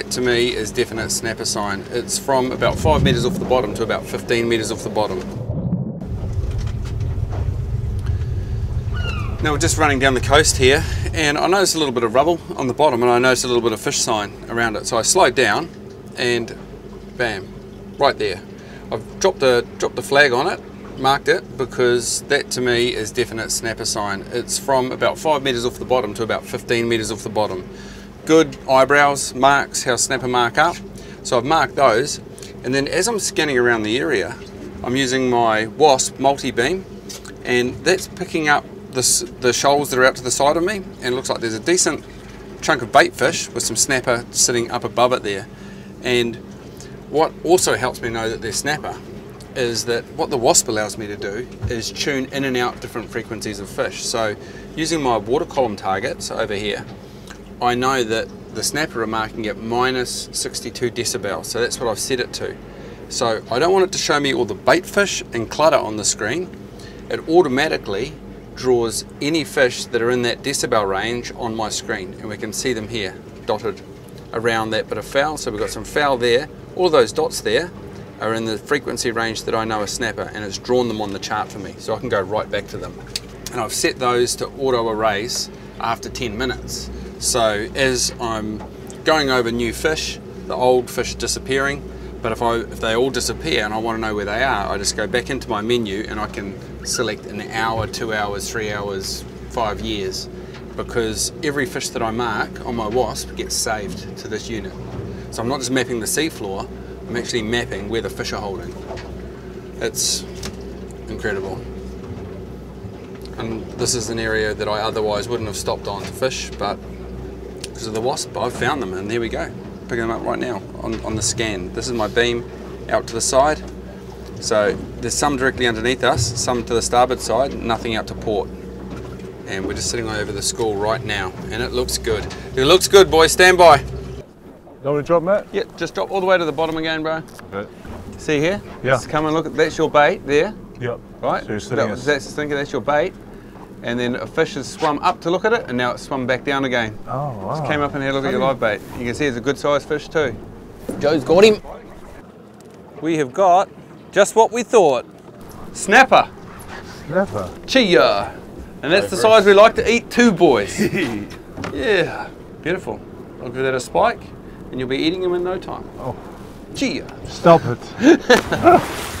That to me is definite snapper sign. It's from about five metres off the bottom to about 15 metres off the bottom. Now we're just running down the coast here and I noticed a little bit of rubble on the bottom and I noticed a little bit of fish sign around it. So I slowed down and bam, right there. I've dropped the, dropped the flag on it, marked it because that to me is definite snapper sign. It's from about five metres off the bottom to about 15 metres off the bottom. Good eyebrows, marks, how snapper mark up. So I've marked those. And then as I'm scanning around the area, I'm using my WASSP multi-beam. And that's picking up the, the shoals that are out to the side of me. And it looks like there's a decent chunk of bait fish with some snapper sitting up above it there. And what also helps me know that they're snapper is that what the WASSP allows me to do is tune in and out different frequencies of fish. So using my water column targets over here I know that the snapper are marking at minus 62 decibels so that's what I've set it to. So I don't want it to show me all the bait fish and clutter on the screen. It automatically draws any fish that are in that decibel range on my screen and we can see them here dotted around that bit of foul so we've got some foul there. All those dots there are in the frequency range that I know a snapper and it's drawn them on the chart for me so I can go right back to them. And I've set those to auto erase after 10 minutes so as I'm going over new fish the old fish disappearing but if I if they all disappear and I want to know where they are I just go back into my menu and I can select an hour, two hours, three hours, five years, because every fish that I mark on my WASSP gets saved to this unit. So I'm not just mapping the seafloor, I'm actually mapping where the fish are holding. It's incredible. And this is an area that I otherwise wouldn't have stopped on to fish, but because of the WASSP, but I've found them and there we go. Picking them up right now on, on the scan. This is my beam out to the side. So there's some directly underneath us, some to the starboard side, nothing out to port. And we're just sitting over the school right now, and it looks good. It looks good, boys. Stand by. Don't want to drop, Matt? Yeah, just drop all the way to the bottom again, bro. Okay. See here? Yeah. Just come and look. At, that's your bait there, Yep. right? So That- that's thinking that's your bait. And then a fish has swum up to look at it, and now it's swum back down again. Oh, wow. Just Came up and had a look at your live bait. You can see it's a good sized fish too. Joe's got him. We have got just what we thought. Snapper. Never. Chia. And that's the size we like to eat too, boys. yeah. Beautiful. I'll give that a spike and you'll be eating them in no time. Oh. Chia. Stop it.